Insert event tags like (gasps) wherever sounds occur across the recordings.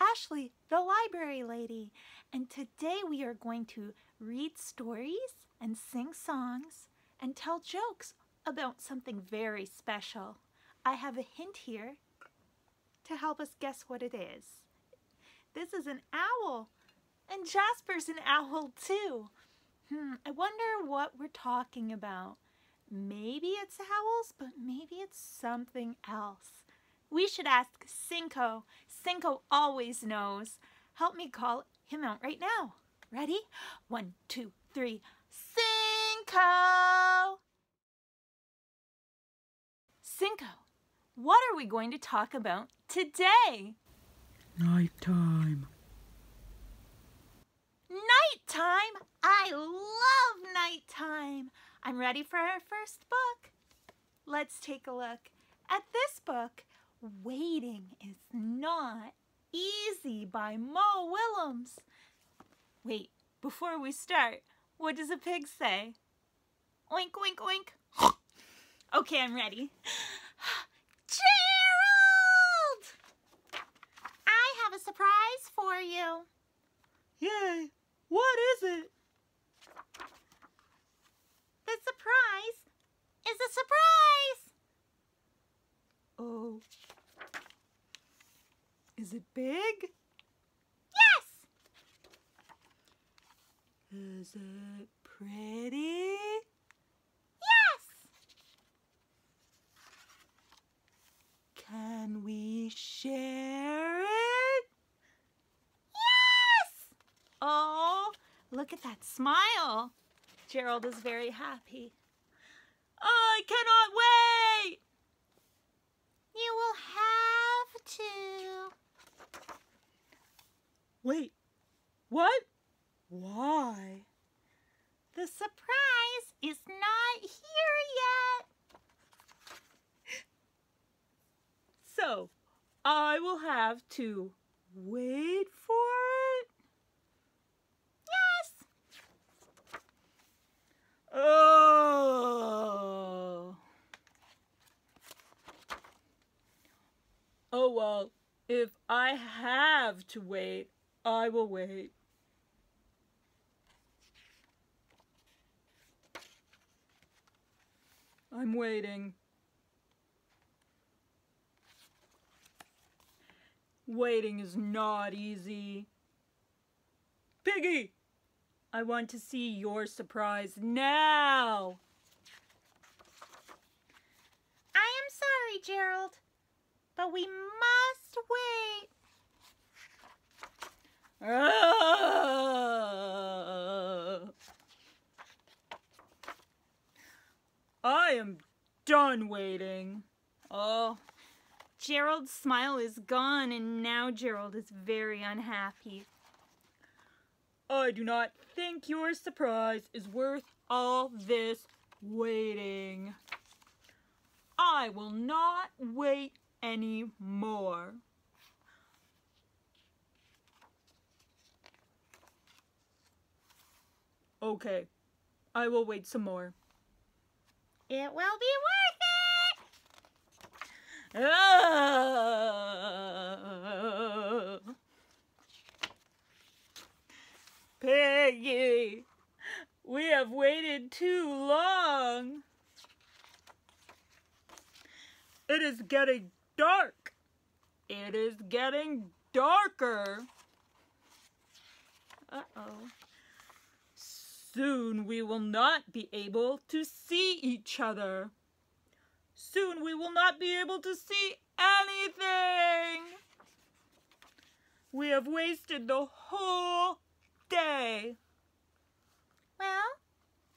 Ashley, the library lady, and today we are going to read stories and sing songs and tell jokes about something very special. I have a hint here to help us guess what it is. This is an owl, and Jasper's an owl too. Hmm, I wonder what we're talking about. Maybe it's owls, but maybe it's something else. We should ask Cinco. Cinco always knows. Help me call him out right now. Ready? One, two, three. Cinco! Cinco, what are we going to talk about today? Nighttime. Nighttime! I love nighttime! I'm ready for our first book. Let's take a look at this book. Waiting is Not Easy by Mo Willems. Wait, before we start, what does a pig say? Oink, oink, oink. (laughs) okay, I'm ready. (gasps) Gerald! I have a surprise for you. Yay! What is it? The surprise is a surprise! Oh. Is it big? Yes! Is it pretty? Yes! Can we share it? Yes! Oh, look at that smile. Gerald is very happy. I cannot wait! You will have to. Wait, what? Why? The surprise is not here yet. (gasps) So, I will have to wait for it? Yes! Oh. Oh well, if I have to wait, I will wait. I'm waiting. Waiting is not easy. Piggie! I want to see your surprise now! I am sorry, Gerald, but we must wait. Ah! I am done waiting. Oh, Gerald's smile is gone, and now Gerald is very unhappy. I do not think your surprise is worth all this waiting. I will not wait any Okay, I will wait some more. It will be worth it. Ah! Peggy, we have waited too long. It is getting dark. It is getting darker. Uh-oh. Soon we will not be able to see each other. Soon we will not be able to see anything. We have wasted the whole day. Well,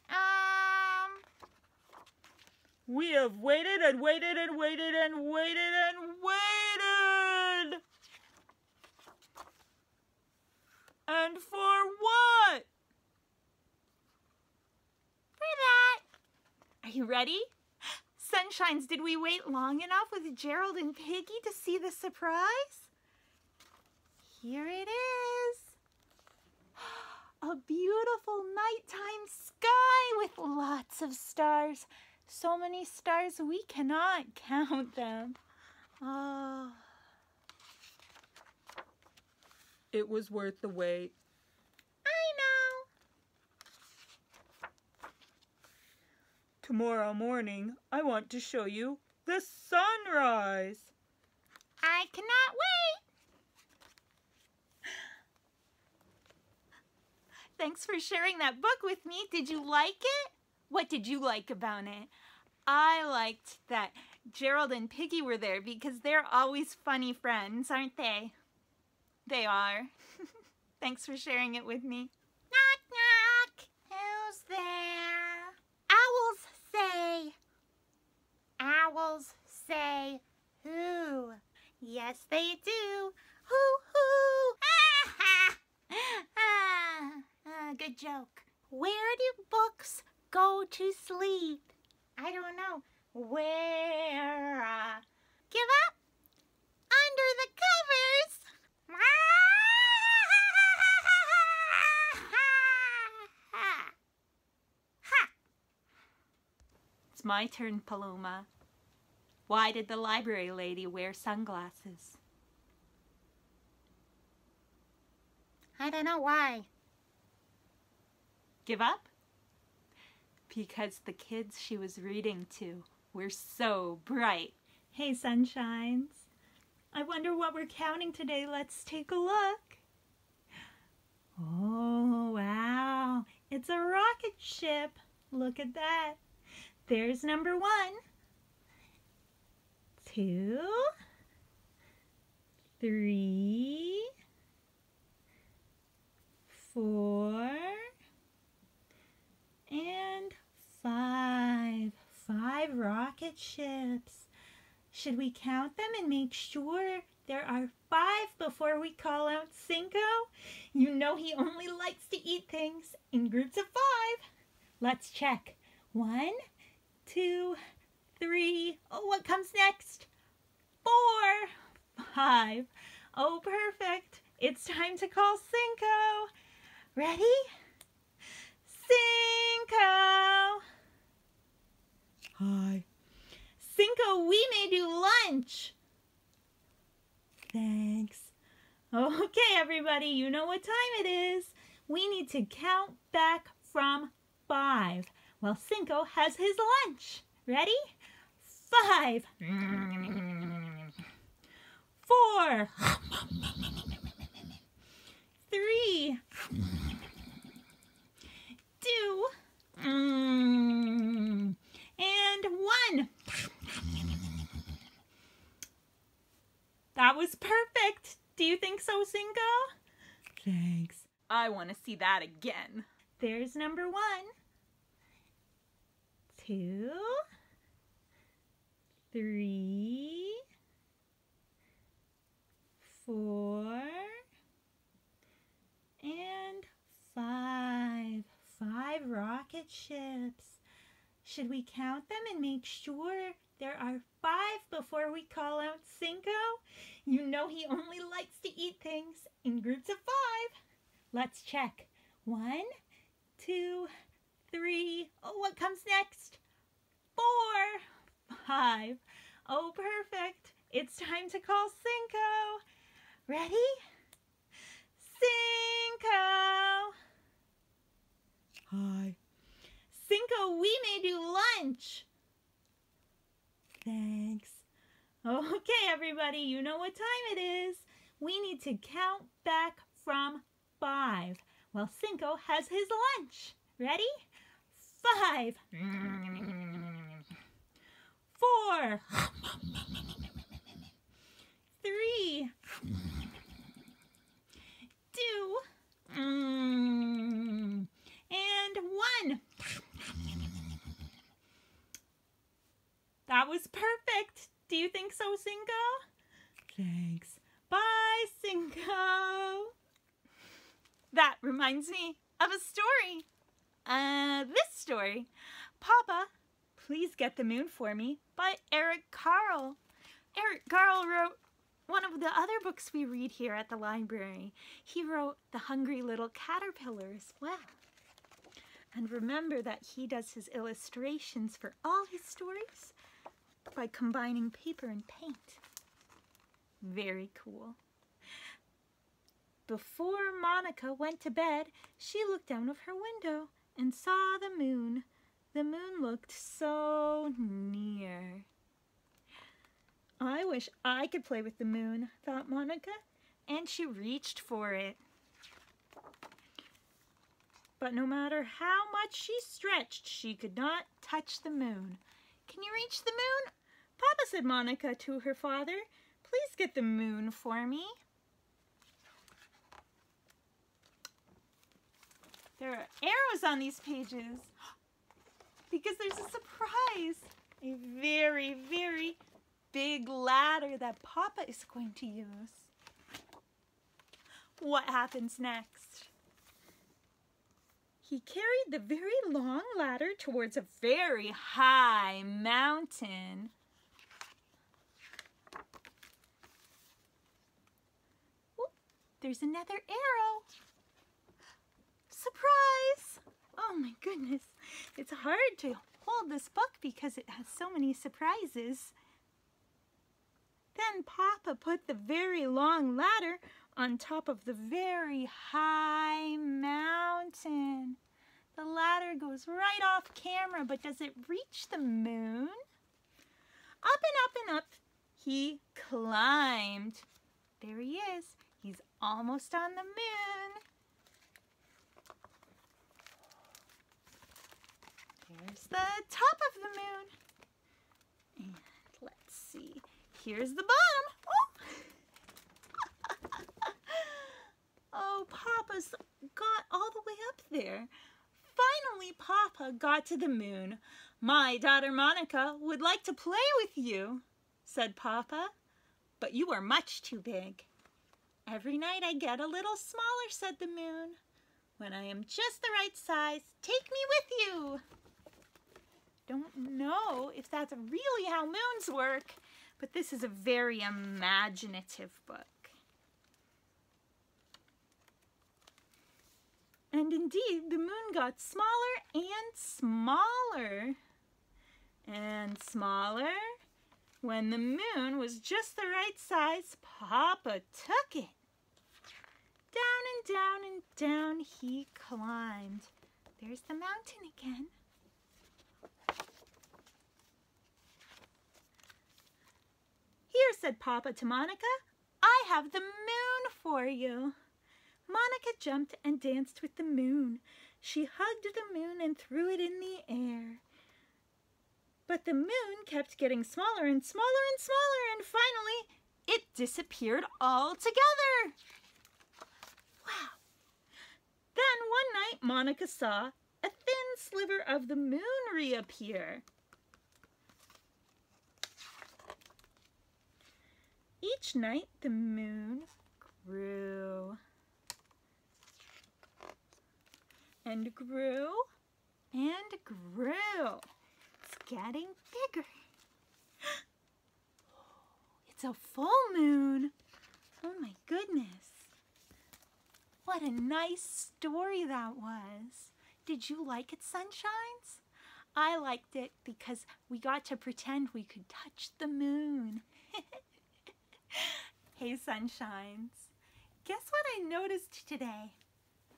um, We have waited and waited and waited and waited and waited. And for what? for that. Are you ready? Sunshines, did we wait long enough with Gerald and Piggie to see the surprise? Here it is. (gasps) A beautiful nighttime sky with lots of stars. So many stars we cannot (laughs) count them. Oh. It was worth the wait. I know. Tomorrow morning, I want to show you the sunrise. I cannot wait. Thanks for sharing that book with me. Did you like it? What did you like about it? I liked that Gerald and Piggie were there because they're always funny friends, aren't they? They are. (laughs) Thanks for sharing it with me. Knock, knock. Who's there? Owls say. Owls who? Yes, they do. Hoo hoo. (laughs) Ah, ha. ah, ah, good joke. Where do books go to sleep? I don't know. Where? Uh, give up? Under the covers. (laughs) It's my turn, Paloma. Why did the library lady wear sunglasses? I don't know why. Give up? Because the kids she was reading to were so bright. Hey, sunshines. I wonder what we're counting today. Let's take a look. Oh, wow. It's a rocket ship. Look at that. There's number one, two, three, four, and five. Five rocket ships. Should we count them and make sure there are five before we call out Cinco? You know he only likes to eat things in groups of five. Let's check. One, two, three. Oh, what comes next? Four, five. Oh, perfect. It's time to call Cinco. Ready? Cinco. Hi. Cinco, we made you lunch. Thanks. Okay, everybody, you know what time it is. We need to count back from five while Cinco has his lunch. Ready? Five. Four. Three. Two. And one. That was perfect. Do you think so, Cinco? Thanks. I want to see that again. There's number one two, three, four, and five. Five rocket ships. Should we count them and make sure there are five before we call out Cinco? You know he only likes to eat things in groups of five. Let's check. One, two, three. Oh, what comes next? Four, five. Oh, perfect. It's time to call Cinco. Ready? Cinco. Hi. Cinco, we made you lunch. Thanks. Okay, everybody, you know what time it is. We need to count back from five while Cinco has his lunch. Ready? Five. Four. Three. Two. And one. That was perfect. Do you think so, Cinco? Thanks. Bye, Cinco. That reminds me of a story. Uh, this story, Papa, Please Get the Moon for Me by Eric Carle. Eric Carle wrote one of the other books we read here at the library. He wrote The Hungry Little Caterpillar as well. And remember that he does his illustrations for all his stories by combining paper and paint. Very cool. Before Monica went to bed, she looked out of her window and saw the moon. The moon looked so near. I wish I could play with the moon, thought Monica, and she reached for it. But no matter how much she stretched, she could not touch the moon. Can you reach the moon? Papa, said Monica to her father, please get the moon for me. There are arrows on these pages because there's a surprise. A very, very big ladder that Papa is going to use. What happens next? He carried the very long ladder towards a very high mountain. Ooh, there's another arrow. Surprise! Oh my goodness, it's hard to hold this book because it has so many surprises. Then Papa put the very long ladder on top of the very high mountain. The ladder goes right off camera, but does it reach the moon? Up and up and up he climbed. There he is. He's almost on the moon. Here's the top of the moon. And let's see. Here's the bottom. Oh, (laughs) oh Papa's got all the way up there. Finally, Papa got to the moon. My daughter Monica would like to play with you, said Papa, but you are much too big. Every night I get a little smaller, said the moon. When I am just the right size, take me with you. I don't know if that's really how moons work, but this is a very imaginative book. And indeed, the moon got smaller and smaller and smaller. When the moon was just the right size, Papa took it. Down and down and down he climbed. There's the mountain again. Here, said Papa to Monica, I have the moon for you. Monica jumped and danced with the moon. She hugged the moon and threw it in the air. But the moon kept getting smaller and smaller and smaller, and finally it disappeared altogether. Wow. Then one night Monica saw a thin sliver of the moon reappear. Each night the moon grew and grew and grew. It's getting bigger. (gasps) It's a full moon. Oh my goodness. What a nice story that was. Did you like it, Sunshines? I liked it because we got to pretend we could touch the moon. (laughs) (laughs) hey, Sunshines. Guess what I noticed today?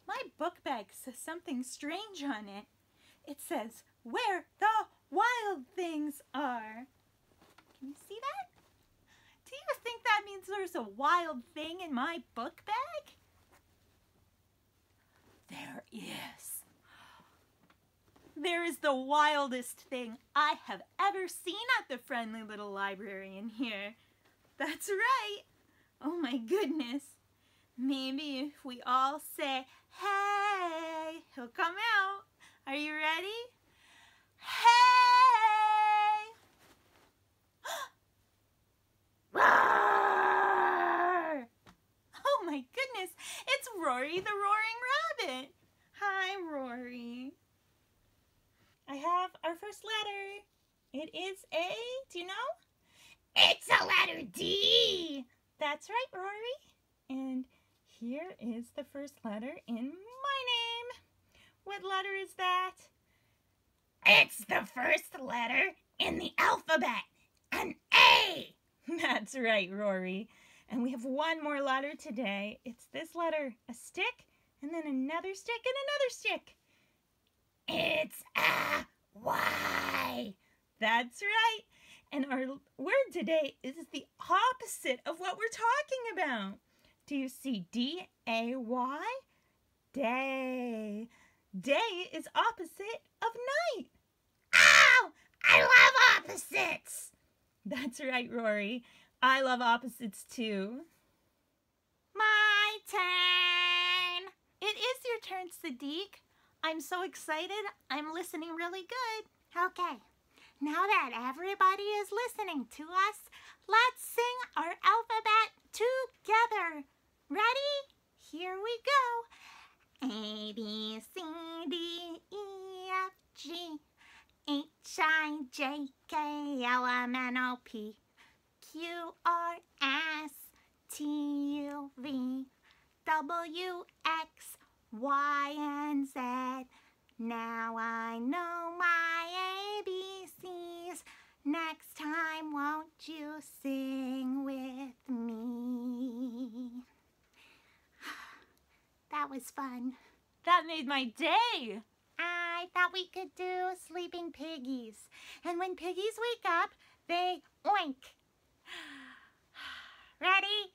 My book bag says something strange on it. It says, where the wild things are. Can you see that? Do you think that means there's a wild thing in my book bag? There is. There is the wildest thing I have ever seen at the friendly little library in here. That's right. Oh my goodness. Maybe if we all say, hey, he'll come out. Are you ready? Hey! (gasps) Oh my goodness, it's Rory the Roaring Rabbit. Hi, Rory. I have our first letter. It is a, do you know? It's a letter D. That's right, Rory. And here is the first letter in my name. What letter is that? It's the first letter in the alphabet. An A. (laughs) That's right, Rory. And we have one more letter today. It's this letter, a stick, and then another stick and another stick. It's a Y. That's right. And our word today is the opposite of what we're talking about. Do you see D A Y? Day. Day is opposite of night. Ow! I love opposites! That's right, Rory. I love opposites too. My turn! It is your turn, Sadiq. I'm so excited. I'm listening really good. Okay, now that everybody is listening to us, let's sing our alphabet together. Ready? Here we go. A, B, C, D, E, F, G, H, I, J, K, L, M, N, O, P, Q, R, S, T, U, V, W, X, Y, and Z. Now I know my ABCs. Next time, won't you sing with me? (sighs) That was fun. That made my day. I thought we could do sleeping piggies. And when piggies wake up, they oink. (sighs) Ready?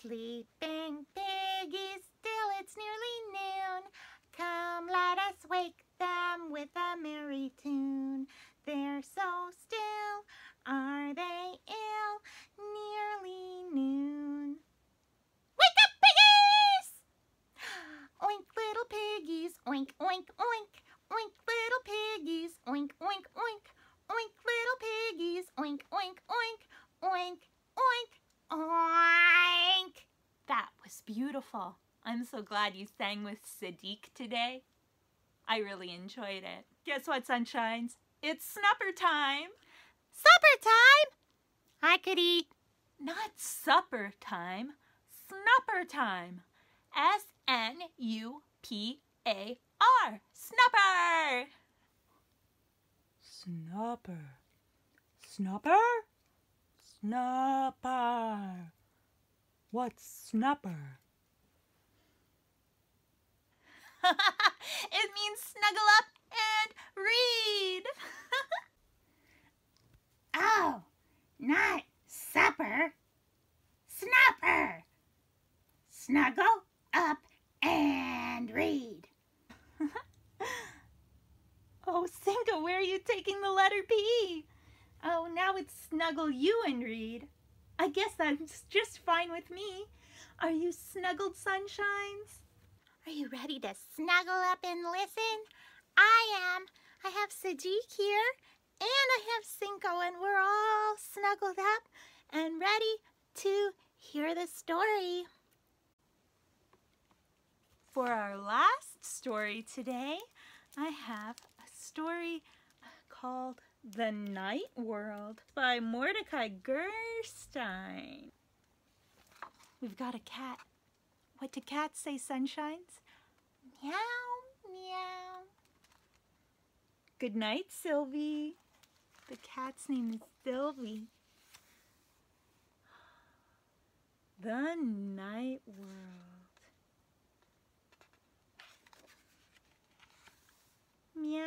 Sleeping piggies, still it's nearly noon. Come, let us wake them with a merry tune. They're so still, are they ill? Nearly noon. Wake up, piggies! Oink, little piggies, oink, oink, oink. Oink, little piggies, oink, oink, oink. Oink, little piggies, oink, oink, oink. Oink, oink, oink. That was beautiful. I'm so glad you sang with Sadiq today. I really enjoyed it. Guess what, Sunshines? It's snupper time. Supper time! I could eat. Not supper time, snupper time. S N U P A R. Snupper! Snupper. Snupper? Snupper. What's snupper? (laughs) it means snuggle up and read. (laughs) Oh, not supper. Snupper. Snuggle up and read. (laughs) oh, Cinco, where are you taking the letter P? Oh, now it's snuggle you and read. I guess that's just fine with me. Are you snuggled, sunshines? Are you ready to snuggle up and listen? I am. I have Sadiq here, and I have Cinco, and we're all snuggled up and ready to hear the story. For our last story today, I have a story called The Night World by Mordicai Gerstein. We've got a cat. What do cats say, sunshines? Meow, meow. Good night, Sylvie. The cat's name is Sylvie. The Night World. Meow.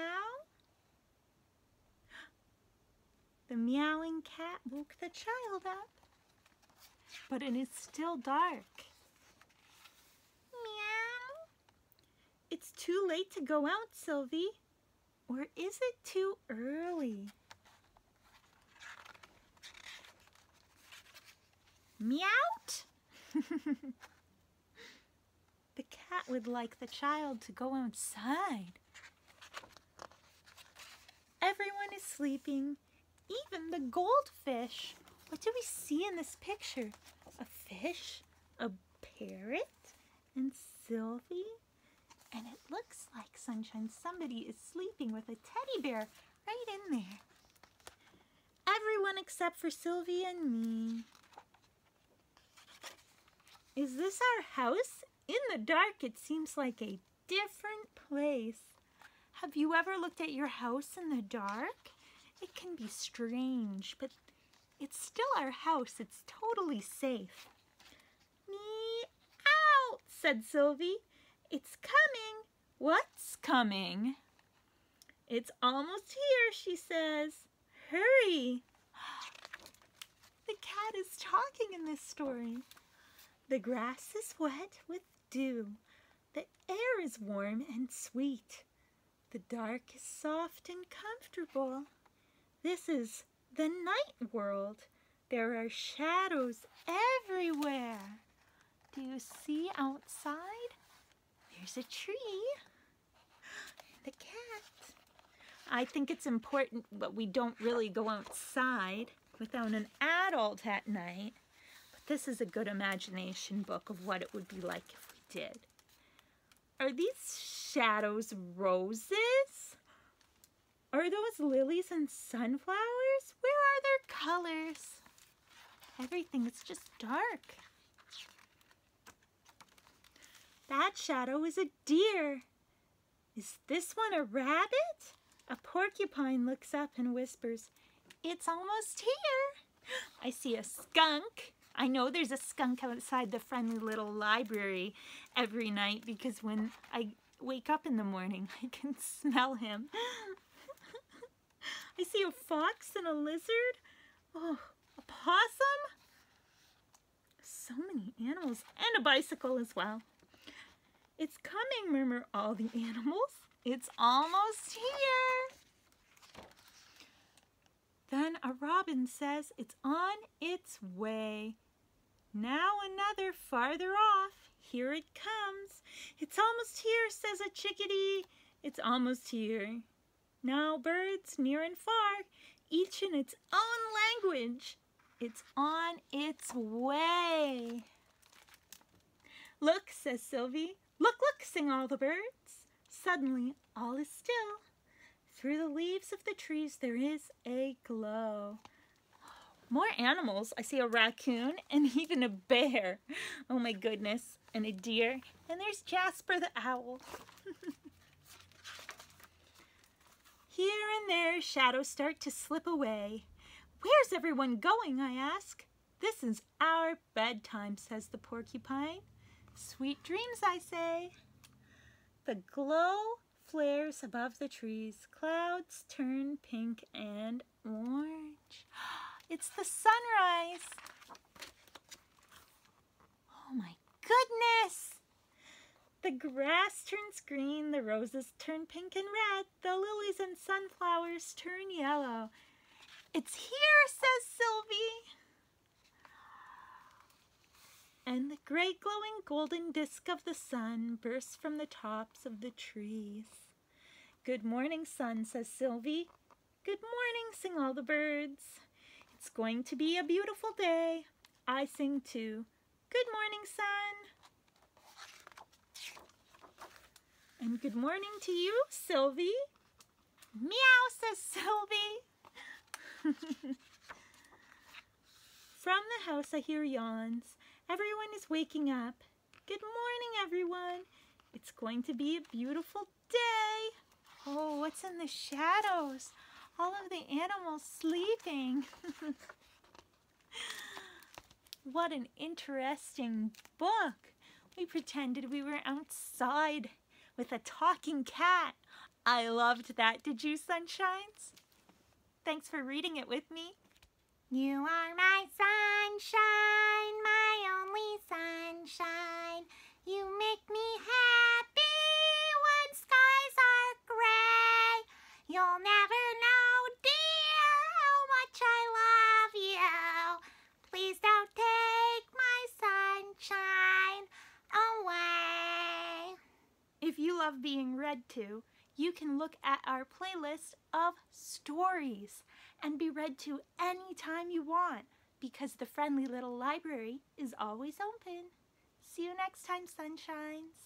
The meowing cat woke the child up. But it is still dark. Meow. It's too late to go out, Sylvie. Or is it too early? Meowt! (laughs) the cat would like the child to go outside. Everyone is sleeping, even the goldfish. What do we see in this picture? A fish, a parrot, and Sylvie? And it looks like, Sunshine, somebody is sleeping with a teddy bear right in there. Everyone except for Sylvie and me. Is this our house? In the dark, it seems like a different place. Have you ever looked at your house in the dark? It can be strange, but it's still our house. It's totally safe. Me out, said Sylvie. It's coming? It's almost here, she says. Hurry. (gasps) The cat is talking in this story. The grass is wet with dew. The air is warm and sweet. The dark is soft and comfortable. This is the night world. There are shadows everywhere. Do you see outside? There's a tree. A cat. I think it's important that we don't really go outside without an adult at night. But this is a good imagination book of what it would be like if we did. Are these shadows roses? Are those lilies and sunflowers? Where are their colors? Everything is just dark. That shadow is a deer. Is this one a rabbit? A porcupine looks up and whispers, It's almost here. (gasps) I see a skunk. I know there's a skunk outside the friendly little library every night because when I wake up in the morning, (laughs) I can smell him. (gasps) I see a fox and a lizard. Oh, a possum. So many animals and a bicycle as well. It's coming, murmur all the animals. It's almost here. Then a robin says it's on its way. Now another farther off. Here it comes. It's almost here, says a chickadee. It's almost here. Now birds near and far, each in its own language. It's on its way. Look, says Sylvie. Look, look, sing all the birds. Suddenly, all is still. Through the leaves of the trees, there is a glow. More animals. I see a raccoon and (laughs) even a bear. Oh my goodness. And a deer. And there's Jasper the owl. (laughs) Here and there, shadows start to slip away. Where's everyone going, I ask. This is our bedtime, says the porcupine. Sweet dreams, I say. The glow flares above the trees. Clouds turn pink and orange. (gasps) It's the sunrise. Oh my goodness! The grass turns green, the roses turn pink and red, the lilies and sunflowers turn yellow. It's here, says Sylvie and the great glowing golden disk of the sun bursts from the tops of the trees. Good morning, sun, says Sylvie. Good morning, sing all the birds. It's going to be a beautiful day. I sing too. Good morning, sun. And good morning to you, Sylvie. Meow, says Sylvie. (laughs) From the house I hear yawns. Everyone is waking up. Good morning, everyone. It's going to be a beautiful day. Oh, what's in the shadows? All of the animals sleeping. (laughs) what an interesting book. We pretended we were outside with a talking cat. I loved that. Did you, Sunshines? Thanks for reading it with me. You are my sunshine, love being read to, you can look at our playlist of stories and be read to any time you want because the friendly little library is always open. See you next time, sunshines.